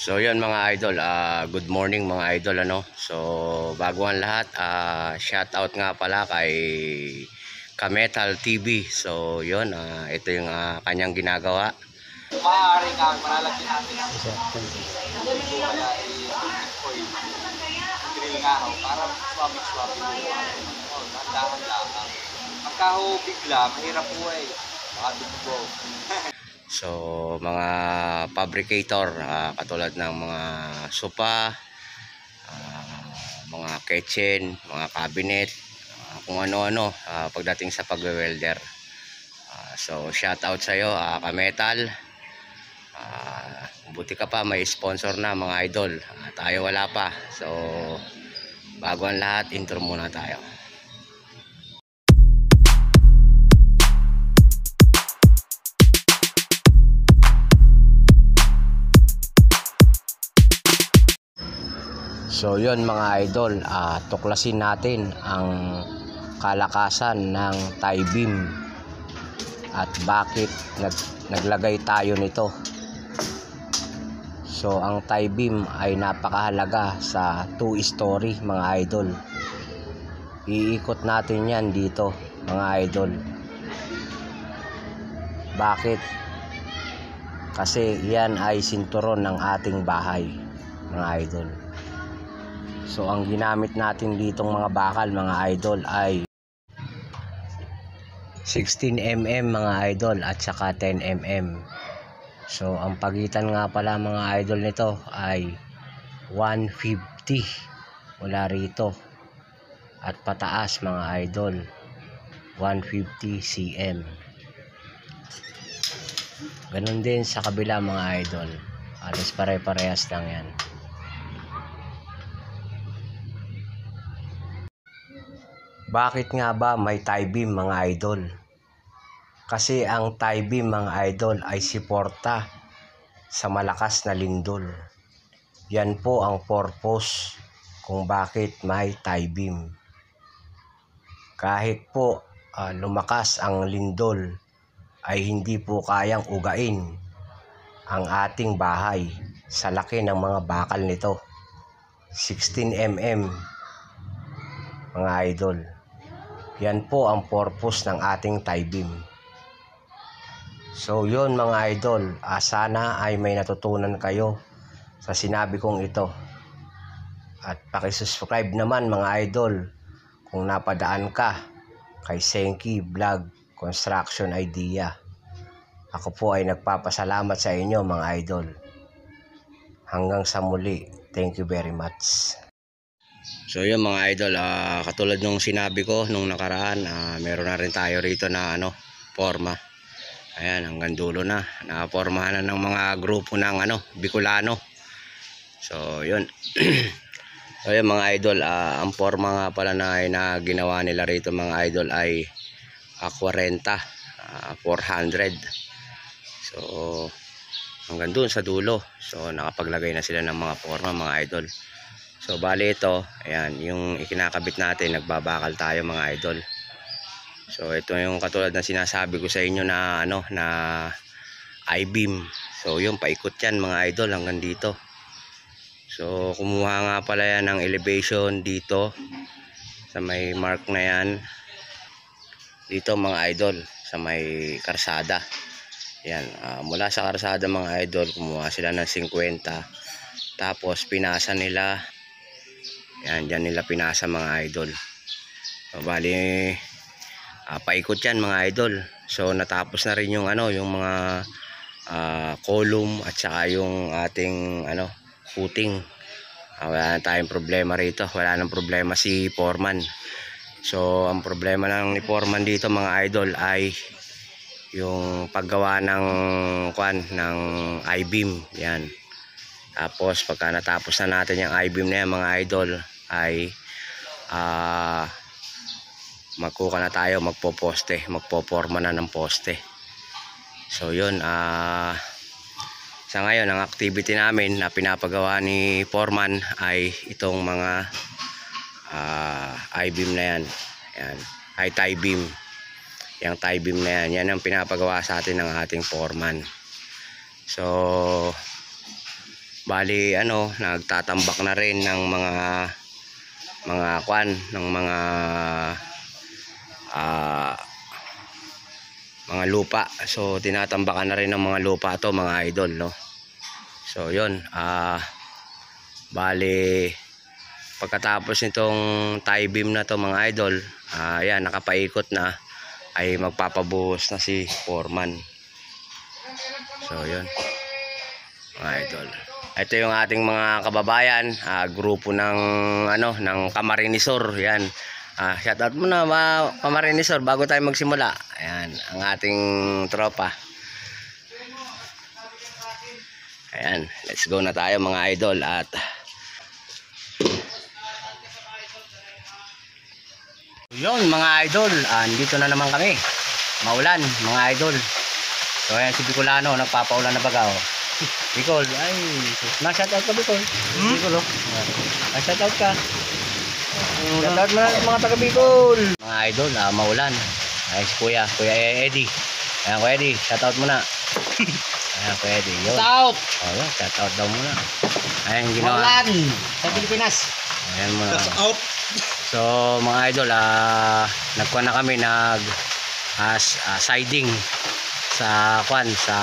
So yun mga idol, ah, good morning mga idol ano. So bago ang lahat, ah, shout out nga pala kay Kametal TV. So yun, ah, ito yung ah, kanyang ginagawa. Maaari kang malalagyan natin ang i-bitcoin. Drill nga ho, parang swabe-swabe mo. Dahan-dahan lang. Pagka ho bigla, mahirap po eh. Baka bigbo. So mga fabricator, ah, katulad ng mga sopa, ah, mga kitchen, mga cabinet, ah, kung ano-ano ah, pagdating sa pagwe-welder. Ah, so shout out sa iyo, uh, Kametal. Ah, buti ka pa may sponsor na mga idol. Ah, tayo wala pa. So bago ang lahat, intro muna tayo. So yun mga idol, ah, tuklasin natin ang kalakasan ng tie beam at bakit nag, naglagay tayo nito. So ang tie beam ay napakahalaga sa two story mga idol. Iikot natin yan dito mga idol. Bakit? Kasi yan ay sinturon ng ating bahay mga idol. So ang ginamit natin ditong mga bakal mga idol ay 16mm mga idol at saka 10mm. So ang pagitan nga pala mga idol nito ay 150 mula rito at pataas mga idol 150 cm. Ganon din sa kabila mga idol. Alos pare-parehas lang yan. Bakit nga ba may tie beam mga idol? Kasi ang tie beam mga idol ay siporta sa malakas na lindol. Yan po ang purpose kung bakit may tie beam. Kahit po ah, lumakas ang lindol ay hindi po kayang ugain ang ating bahay sa laki ng mga bakal nito. 16mm mga idol. Yan po ang purpose ng ating tie. So yun mga idol, ah, sana ay may natutunan kayo sa sinabi kong ito. At pakisubscribe naman mga idol kung napadaan ka kay Senki Vlog Construction Idea. Ako po ay nagpapasalamat sa inyo mga idol. Hanggang sa muli, thank you very much. So yun mga idol, ah, katulad nung sinabi ko nung nakaraan, ah, meron na rin tayo rito na ano, forma. Ayan, hanggang dulo na. Nakapormahan na ng mga grupo ng ano, Bicolano. So yun. so yun mga idol, ah, ang forma nga pala na, na ginawa nila rito mga idol ay ah, 40, ah, 400. So hanggang dun sa dulo. So nakapaglagay na sila ng mga forma mga idol. So bali ito, ayan, yung ikinakabit natin, nagbabakal tayo mga idol. So ito yung katulad na sinasabi ko sa inyo na ano na I-beam. So yung paikot yan mga idol hanggang dito. So kumuha nga pala yan ng elevation dito sa may mark na yan. Dito mga idol sa may karsada. Yan, ah, mula sa karsada mga idol, kumuha sila ng 50. Tapos pinasa nila yan, dyan nila pinasa mga idol. So, bali, ah, paikot yan mga idol. So, natapos na rin yung ano, yung mga ah, column at saka yung ating ano, footing. Ah, wala na tayong problema rito. Wala nang problema si Foreman. So, ang problema lang ni Foreman dito mga idol ay yung paggawa ng kwan ng I-beam. Yan. Tapos pagka natapos na natin yung I-beam na yan mga idol ay ah magkuka na tayo magpoposte, magpoporma na ng poste. So yun ah sa ngayon ang activity namin na pinapagawa ni Foreman ay itong mga ah I-beam na yan. Yan, ay tie beam. Yung tie beam na yan, yan ang pinapagawa sa atin ng ating Foreman. So Bali ano, nagtatambak na rin ng mga mga kwan, ng mga ah mga lupa. So tinatambakan na rin ng mga lupa to mga idol, no. So 'yun, ah bali pagkatapos nitong tie beam na to mga idol, yan nakapaikot na ay magpapabuhos na si foreman. So 'yun. Mga idol. Ito yung ating mga kababayan, ah, grupo ng ano ng Camarinesor, yan. Ah, shout out muna mga Camarinesor bago tayo magsimula. Ayan, ang ating tropa. Ayan, let's go na tayo mga idol at Yun mga idol, ah, dito na naman kami. Maulan mga idol. So ayan si Bicolano, nagpapaulan na baga oh. Bicol, ay, na-shout out ka Bicol. Hmm? Bicol oh. Na-shout out ka. Shout out mo na mga taga Bicol. Mga idol, ah, maulan. Ay si Kuya, Kuya Eddie. Ayan Kuya Eddie, shout out muna. Ayan Kuya Eddie, yun. Out! Oh, yun, shout out daw muna. Ayan ginawa. Maulan! Sa Pilipinas. Ayan muna. out! So mga idol, ah nagkuha na kami nag as ah, siding sa kwan sa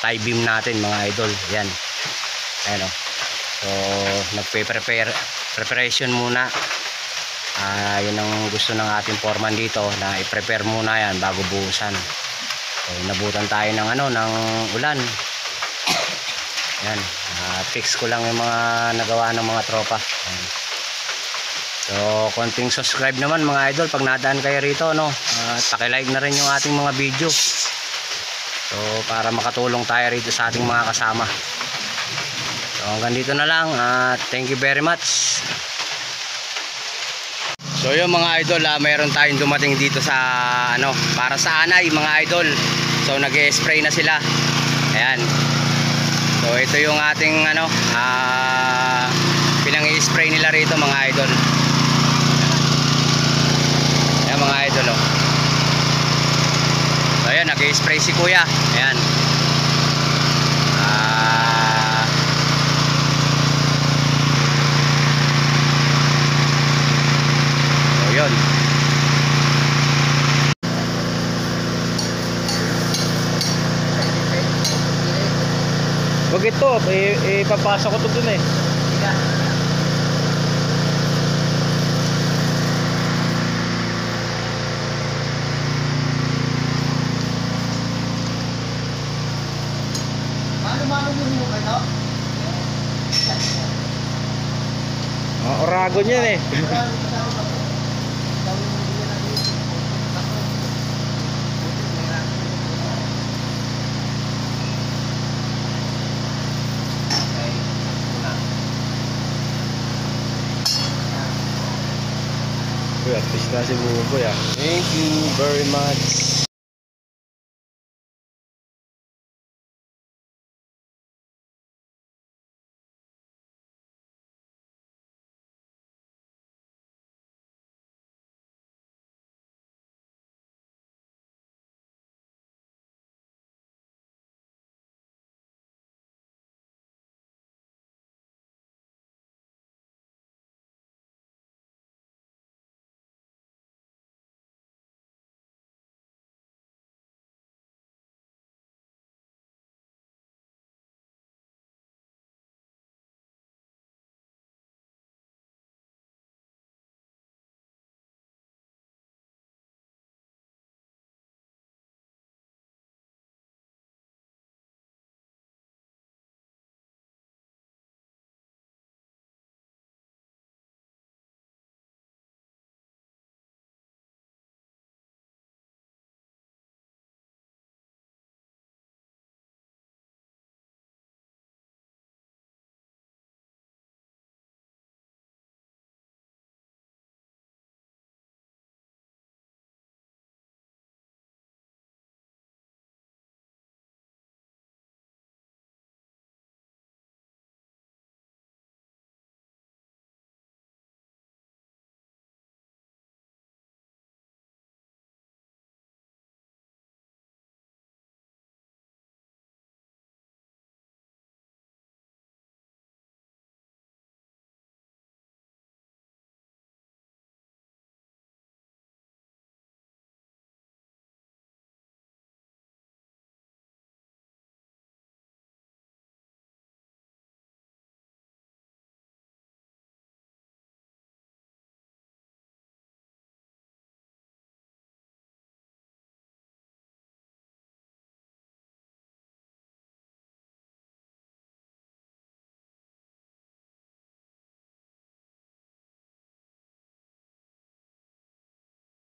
tie beam natin mga idol. Yan. Ayan o. So nagpe-prepare preparation muna. Ah, yun ang gusto ng ating foreman dito na i-prepare muna yan bago buhusan. So nabutan tayo ng ano ng ulan. Yan. Ah, fix ko lang yung mga nagawa ng mga tropa. Ayan. So, konting subscribe naman mga idol pag nadaan kayo rito, no? At paki-like na rin yung ating mga video. So, para makatulong tayo rito sa ating mga kasama. So, hanggang dito na lang at thank you very much. So, yung mga idol, ah, mayroon tayong dumating dito sa ano, para sa anay mga idol. So, nag-spray na sila. Ayan. So, ito yung ating ano, ah pinang-i-spray nila rito mga idol. Ayan mga idol oh. So ayan, nag-spray si kuya. Ayan. Ah. so yun. Wag ito, ipapasok ko to dun eh. Ah, Oragon yan eh. Uy, artista si Buboy ah. Thank you very much.